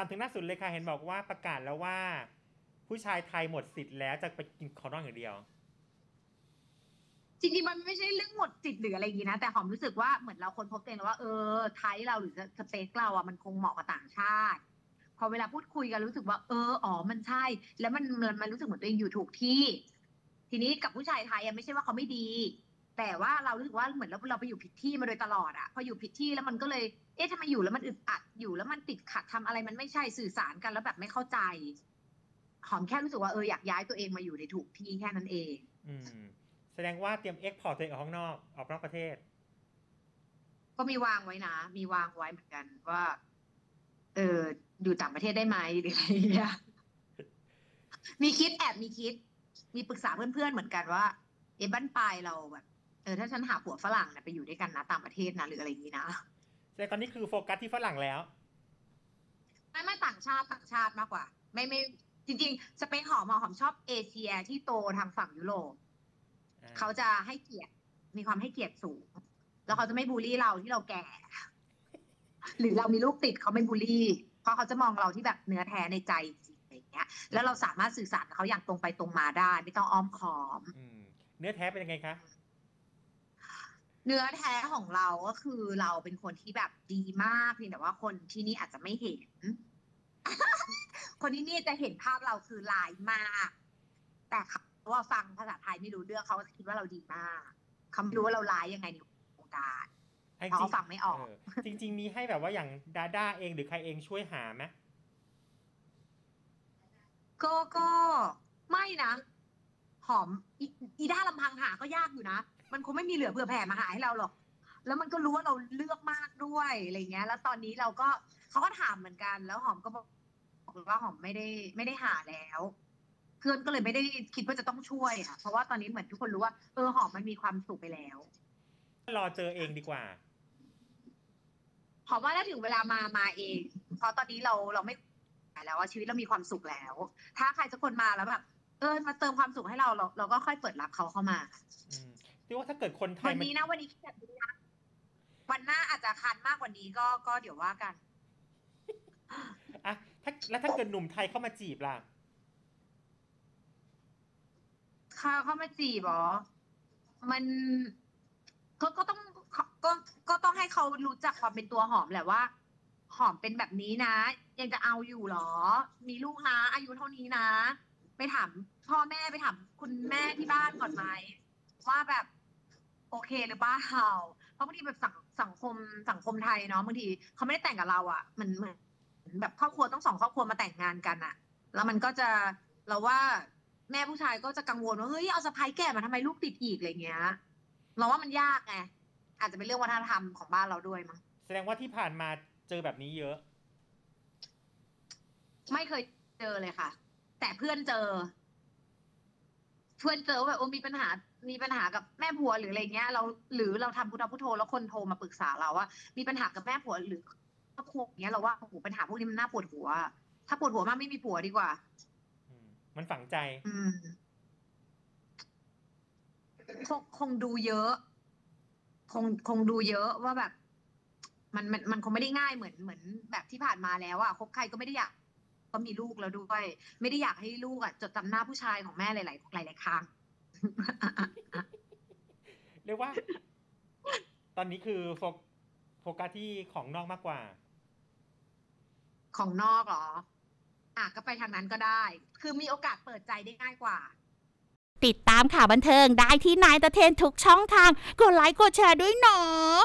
ามถึงล่าสุดเลยค่ะเห็นบอกว่าประกาศแล้วว่า ผู้ชายไทยหมดสิทธิ์แล้วจะไปกินของนอกอย่างเดียว จริงๆมันไม่ใช่เรื่องหมดจิตหรืออะไรอย่างนี้นะ แต่หอมรู้สึกว่าเหมือนเราคนพบตัวเองแล้วว่าเออไทยเราหรือสเปคเราอะมันคงเหมาะกับต่างชาติ พอเวลาพูดคุยกันรู้สึกว่า เอออ๋อมันใช่ แล้วมันมันมันรู้สึกเหมือนตัวเองอยู่ถูกที่ ทีนี้กับผู้ชายไทยอะไม่ใช่ว่าเขาไม่ดี แต่ว่าเรารู้สึกว่าเหมือนเราเราไปอยู่ผิดที่มาโดยตลอดอะพออยู่ผิดที่แล้วมันก็เลย เอ๊ะทำไมอยู่แล้วมันอึดอัดอยู่แล้วมันติดขัดทำอะไรมันไม่ใช่สื่อสารกันแล้วแบบไม่เข้าใจ หอมแค่รู้สึกว่าเอออยากย้ายตัวเองมาอยู่ในถูกที่แค่นั้นเอง อืม แสดงว่าเตรียม export ตัวเองออกข้างนอกออกนอกประเทศ ก็มีวางไว้นะ มีวางไว้เหมือนกันว่า เอออยู่ต่างประเทศได้ไหมหรืออะไรอย่างเงี้ยมีคิดแอบมีคิด มีปรึกษาเพื่อนๆเหมือนกันว่าเอ๊ะบั้นปลายเราแบบ เออถ้าฉันหาผัวฝรั่งนะไปอยู่ด้วยกันนะต่างประเทศนะหรืออะไรอย่างนี้นะแต่ตอนนี้คือโฟกัสที่ฝรั่งแล้ว ไม่ไม่ต่างชาติต่างชาติมากกว่า ไม่ไม่จริง ๆ สเปคหอมอะหอมชอบเอเชียที่โตทางฝั่งยุโรปอ่าเขาจะให้เกียรติมีความให้เกียรติสูง แล้วเขาจะไม่บูลลี่เราที่เราแก่ หรือเรามีลูกติดเขาไม่บูลลี่ เพราะเขาจะมองเราที่แบบเนื้อแท้ในใจจริงอะไรอย่างเงี้ย แล้วเราสามารถสื่อสารกับเขาอย่างตรงไปตรงมาได้ ไม่ต้องอ้อมค้อมอืมเนื้อแท้เป็นยังไงคะ เนื้อแท้ของเราก็คือเราเป็นคนที่แบบดีมากเพียงแต่ว่าคนที่นี่อาจจะไม่เห็น คนที่นี่จะเห็นภาพเราคือลายมาก แต่เขาว่าฟังภาษาไทยไม่รู้เรื่องเขาก็จะคิดว่าเราดีมากเขาไม่รู้ว่าเราร้ายยังไงในวงการไอ้เพราะเขาฟังไม่ออกเจริง ๆ มีให้แบบว่าอย่างดาด้าเองหรือใครเองช่วยหาไหมก็ก็ไม่นะ หอมอีอีด้าลำพังหาก็ยากอยู่นะ มันคงไม่มีเหลือเผื่อแผ่มาหาให้เราหรอก แล้วมันก็รู้ว่าเราเลือกมากด้วยอะไรเงี้ย แล้วตอนนี้เราก็เขาก็ถามเหมือนกัน แล้วหอมก็บอกว่าหอมไม่ได้ไม่ได้หาแล้วเพื่อนก็เลยไม่ได้คิดว่าจะต้องช่วยอะ เพราะว่าตอนนี้เหมือนทุกคนรู้ว่าเออหอมมันมีความสุขไปแล้วรอเจอเองดีกว่าหอมว่าถ้าถึงเวลามามาเอง เพราะตอนนี้เราเราไม่แล้วว่าชีวิตเรามีความสุขแล้ว ถ้าใครสักคนมาแล้วแบบเออมาเติมความสุขให้เราเรา เราก็ค่อยเปิดรับเขาเข้ามา อืม ที่ว่าถ้าเกิดคนไทวัยนมันนี้นะวันนี้คิดแบบนี้นะวันหน้าอาจจะคันมากกว่านี้ก็ก็เดี๋ยวว่ากันอะถ้าแล้วถ้าเกิดหนุ่มไทยเข้ามาจีบล่ะเข้าเข้ามาจีบเหรอ มันก็ก็ต้องก็ก็ต้องให้เขารู้จักความเป็นตัวหอมแหละว่า หอมเป็นแบบนี้นะ ยังจะเอาอยู่เหรอ มีลูกนะ อายุเท่านี้นะ ไปถามพ่อแม่ไปถามคุณแม่ที่บ้านก่อนไหมว่าแบบ โอเคหรือเปล่าเพราะบางทีแบบสังสังคมสังคมไทยเนาะบางทีเขาไม่ได้แต่งกับเราอะ่ะมันเหมือนแบบครอบครัวต้องสองครอบครัวมาแต่งงานกันอะ่ะ แล้วมันก็จะเราว่าแม่ผู้ชายก็จะกังวลว่าเฮ้ยเอาสะพ้ายแก่มาทำไมลูกติดอีกอะไรเงี้ย เราว่ามันยากไงอาจจะเป็นเรื่องวัฒนธรรมของบ้านเราด้วยมั้งแสดงว่าที่ผ่านมาเจอแบบนี้เยอะ ไม่เคยเจอเลยค่ะ แต่เพื่อนเจอ เพื่อนเจอว่าแบบโอ้มีปัญหามีปัญหากับแม่ผัวหรืออะไรเงี้ยเราหรือเราทำพุทธพุทโธแล้วคนโทรมาปรึกษาเราว่า มีปัญหากับแม่ผัวหรือครอบครัวอย่างเงี้ยเราว่าโอ้โหปัญหาพวกนี้มันน่าปวดหัว ถ้าปวดหัวมากไม่มีผัวดีกว่าอืมมันฝังใจ อืมคงคงดูเยอะ คงคงดูเยอะว่าแบบ มันมันมันคงไม่ได้ง่ายเหมือนเหมือนแบบที่ผ่านมาแล้วอะคบใครก็ไม่ได้อยาก ก็มีลูกแล้วด้วย ไม่ได้อยากให้ลูกอะจดจำหน้าผู้ชายของแม่หลาย ๆ หลาย ๆ ครั้ง เรียกว่า ตอนนี้คือโฟกโฟกัสที่ของนอกมากกว่า ของนอกเหรอ อะก็ไปทางนั้นก็ได้ คือมีโอกาสเปิดใจได้ง่ายกว่าติดตามข่าวบันเทิงได้ที่นายตะเทนทุกช่องทาง กดไลค์กดแชร์ด้วยเนาะ